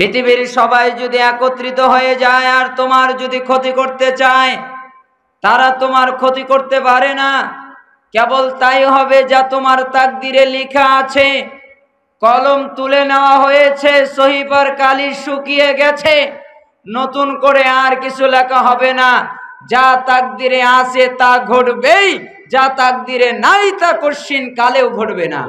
পৃথিবীর সবাই যদি একত্রিত হয়ে যায় আর তোমার যদি ক্ষতি করতে চায়, তারা তোমার ক্ষতি করতে পারে না। কেবল তাই হবে যা তোমার তাকদিরে লেখা আছে। কলম তুলে নেওয়া হয়েছে সহিবার কালি শুকিয়ে গেছে। নতুন করে আর কিছু লেখা হবে না। যা তাকদিরে আছে তা ঘটবেই, যা তাকদিরে নাই তা কশিন কালেও ঘটবে না।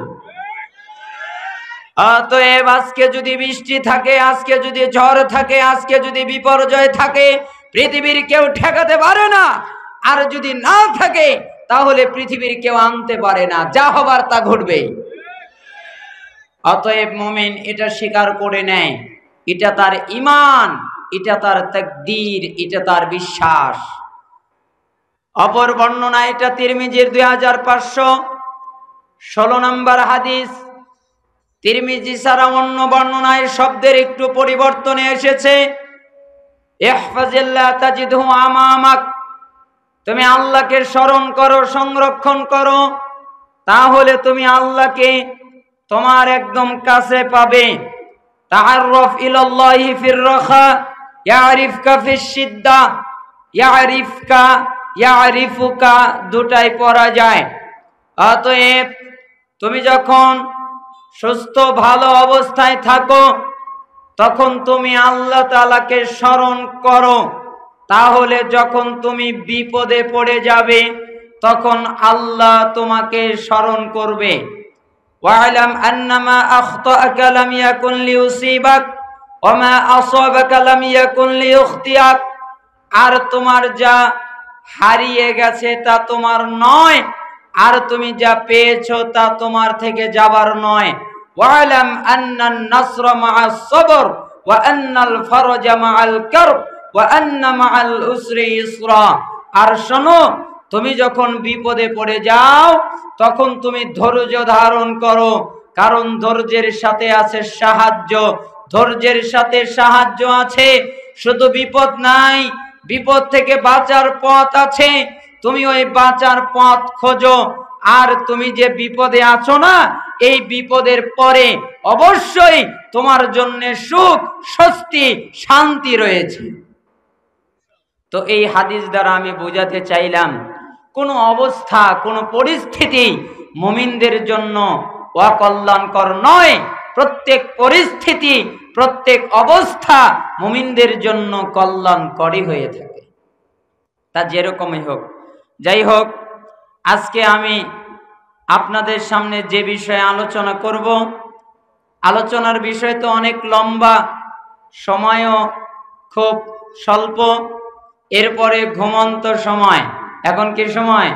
অতএব আজকে যদি বৃষ্টি থাকে, আজকে যদি ঝড় থাকে, আজকে যদি বিপর্যয় থাকে, পৃথিবীর কেউ ঠেকাতে পারে না। আর যদি না থাকে, তাহলে পৃথিবীর কেউ আনতে পারে না। যা হবার তা ঘটবে। অতএব মোমেন এটা স্বীকার করে নেয়। এটা তার ইমান এটা তার তকদির, এটা তার বিশ্বাস। অপর বর্ণনা এটা তিরমিজির দুই হাজার পাঁচশো ষোলো নম্বর হাদিস। তিরমিজি সারা অন্য বর্ণনায় শব্দের একটু পরিবর্তনে এসেছে। তুমি আল্লাহকে স্মরণ করো, সংরক্ষণ করো, তাহলে তুমি আল্লাহকে তোমার একদম কাছে পাবে। ফির দুটাই পড়া যায়। অতএব তুমি যখন সুস্থ, ভালো অবস্থায় থাকো। তখন তুমি আল্লাহ তালাকে স্মরণ করো। তাহলে যখন তুমি বিপদে পড়ে যাবে, তখন আল্লাহ তোমাকে স্মরণ করবে। আর তোমার যা হারিয়ে গেছে তা তোমার নয়। আর তুমি যা পেয়েছ তা তোমার থেকে যাবার নয়। ওয়ালাম আন্নান নাসর মা'আস সবর, ওয়া আন্নাল ফারজা মা'আল কারব, ওয়া আন্না মা'আল উসরি ইসরা। আর শোনো, তুমি যখন বিপদে পড়ে যাও, তখন তুমি ধৈর্য ধারণ করো, কারণ ধৈর্যের সাথে আছে সাহায্য। ধৈর্যের সাথে সাহায্য আছে, শুধু বিপদ নাই, বিপদ থেকে বাঁচার পথ আছে। তুমি ওই বাঁচার পথ খোঁজো। আর তুমি যে বিপদে আছো না, এই বিপদের পরে অবশ্যই তোমার জন্য সুখ, স্বস্তি, শান্তি রয়েছে। তো এই হাদিস দ্বারা আমি বোঝাতে চাইলাম, কোনো অবস্থা, কোনো পরিস্থিতি মুমিনদের জন্য অকল্যাণকর নয়। প্রত্যেক পরিস্থিতি, প্রত্যেক অবস্থা মুমিনদের জন্য কল্যাণকরই হয়ে থাকে। তা যেরকমই হোক যাই হোক, আজকে আমি আপনাদের সামনে যে বিষয়ে আলোচনা করব, আলোচনার বিষয় তো অনেক লম্বা, সময়ও খুব স্বল্প, এরপরে ঘুমন্ত সময়। এখন কি সময়?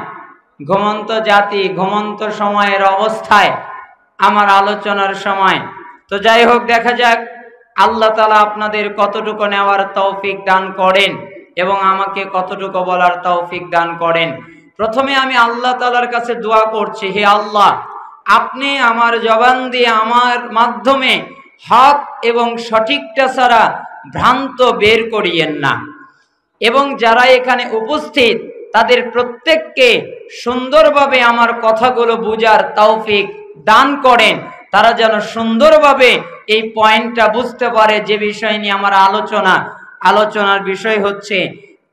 ঘুমন্ত জাতি, ঘুমন্ত সময়ের অবস্থায় আমার আলোচনার সময়। তো যাই হোক, দেখা যাক, আল্লাহ তালা আপনাদের কতটুকু নেওয়ার তৌফিক দান করেন। এবং আমাকে কতটুকু বলার তৌফিক দান করেন। প্রথমে আমি আল্লাহ তালার কাছে দোয়া করছি, হে আল্লাহ, আপনি আমার জবান দিয়ে আমার মাধ্যমে হক এবং সঠিকটা ছাড়া ভ্রান্ত বের করিয়েন না। এবং যারা এখানে উপস্থিত, তাদের প্রত্যেককে সুন্দরভাবে আমার কথাগুলো বুঝার তৌফিক দান করেন। তারা যেন সুন্দরভাবে এই পয়েন্টটা বুঝতে পারে যে বিষয় নিয়ে আমার আলোচনা। আলোচনার বিষয় হচ্ছে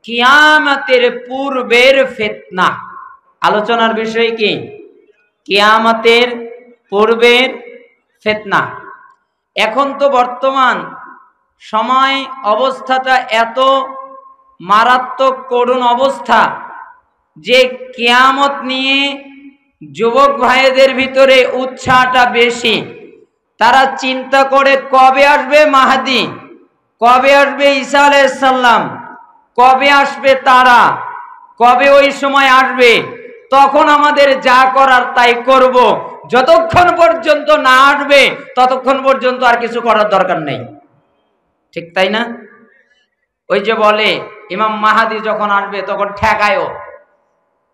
কিয়ামতের পূর্বের ফেতনা। আলোচনার বিষয় কি? কিয়ামতের পূর্বের ফেতনা। এখন তো বর্তমান সময় অবস্থাটা এত মারাত্মক করুণ অবস্থা যে কেয়ামত নিয়ে যুবক ভাইদের ভিতরে উৎসাহটা বেশি। তারা চিন্তা করে কবে আসবে মাহাদি? কবে আসবে ঈসা আলাইসাল্লাম কবে আসবে তারা? কবে ওই সময় আসবে? তখন আমাদের যা করার তাই করব। যতক্ষণ পর্যন্ত না আসবে, ততক্ষণ পর্যন্ত আর কিছু করার দরকার নেই। ঠিক তাই না? ওই যে বলে, ইমাম মাহাদি যখন আসবে, তখন ঠেকায়ও।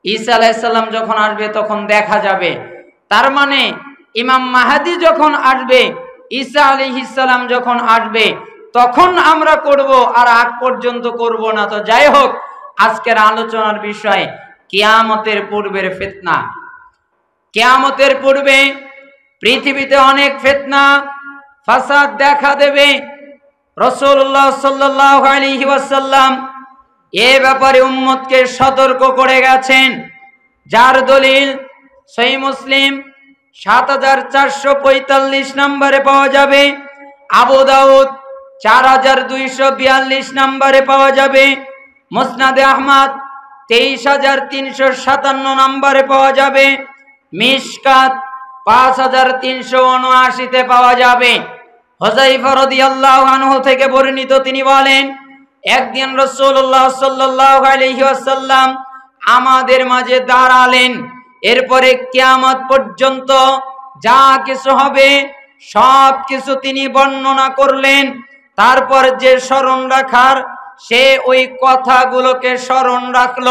ঈসা আলাইসাল্লাম যখন আসবে, তখন দেখা যাবে। তার মানে ইমাম মাহাদি যখন আসবে, ঈসা আলী ইসালাম যখন আসবে তখন আমরা করব আর আগ পর্যন্ত করব না। তো যাই হোক, আজকের আলোচনার বিষয় কেয়ামতের পূর্বের ফেতনা। কেয়ামতের পূর্বে পৃথিবীতে অনেক ফেতনা, ফাসাদ দেখা দেবে। রসুল্লাহ সাল্লাহ আলহি ওয়াসাল্লাম এ ব্যাপারে উম্মতকে সতর্ক করে গেছেন। যার দলিল সেই মুসলিম, সাত হাজার চারশো পঁয়তাল্লিশ নম্বরে পাওয়া যাবে। আবু দাউদ চার হাজার দুইশো বিয়াল্লিশ নম্বরে পাওয়া যাবে। মুসনাদে আহমদ তেইশ হাজার তিনশো সাতান্ন নম্বরে পাওয়া যাবে। মিসকাত পাঁচ হাজার তিনশো উনআশিতে পাওয়া যাবে। হজাইফা রাদিয়াল্লাহু আনহু থেকে বর্ণিত তিনি বলেন, একদিন রাসূলুল্লাহ সাল্লাল্লাহু আলাইহি ওয়াসাল্লাম আমাদের মাঝে দাঁড়ালেন। এরপরে কিয়ামত পর্যন্ত যা কিছু হবে সব কিছু তিনি বর্ণনা করলেন। তারপর যে স্মরণ রাখার, সে ওই কথাগুলোকে স্মরণ রাখল।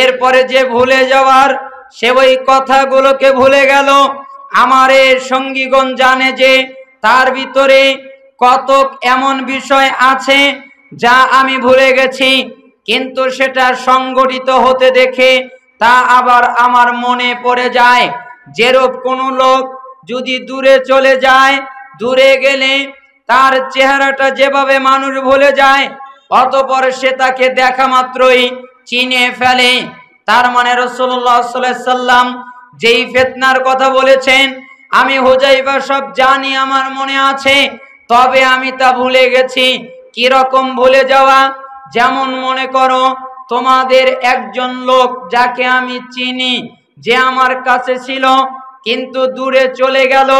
এরপরে যে ভুলে যাওয়ার, সে ওই কথাগুলোকে ভুলে গেল। আমার সঙ্গীগণ জানে যে তার ভিতরে কতক এমন বিষয় আছে যা আমি ভুলে গেছি, কিন্তু সেটা সংগঠিত হতে দেখে তা আবার আমার মনে পড়ে যায়। যেরূপ কোনো লোক যদি দূরে চলে যায়, দূরে গেলে তার চেহারাটা যেভাবে মানুষ ভুলে যায়, অতপর সে তাকে দেখা মাত্রই চিনে ফেলে। তার মানে রসুল্লাহ যেই ফেতনার কথা বলেছেন, আমি হোজাইবা সব জানি, আমার মনে আছে, তবে আমি তা ভুলে গেছি। কি রকম ভুলে যাওয়া? যেমন মনে করো, তোমাদের একজন লোক যাকে আমি চিনি, যে আমার কাছে ছিল, কিন্তু দূরে চলে গেল,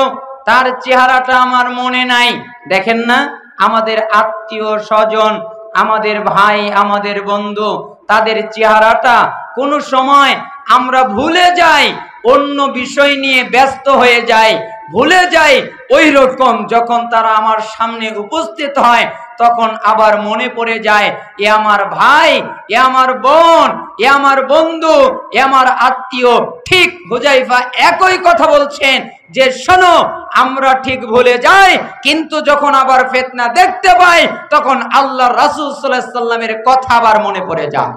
তার চেহারাটা আমার মনে নাই। দেখেন না আমাদের আত্মীয় স্বজন আমাদের ভাই আমাদের বন্ধু তাদের চেহারাটা কোনো সময় আমরা ভুলে যাই, অন্য বিষয় নিয়ে ব্যস্ত হয়ে যাই, ভুলে যাই ওই রকম যখন তারা আমার সামনে উপস্থিত হয়, তখন আবার মনে পড়ে যায়, এ আমার ভাই, এ আমার বোন, এ আমার বন্ধু, এ আমার আত্মীয়। ঠিক হুজাইফা একই কথা বলছেন যে, শোনো, আমরা ঠিক ভুলে যাই, কিন্তু যখন আবার ফেতনা দেখতে পাই, তখন আল্লাহ রাসুল সাল্লামের কথা আবার মনে পড়ে যায়।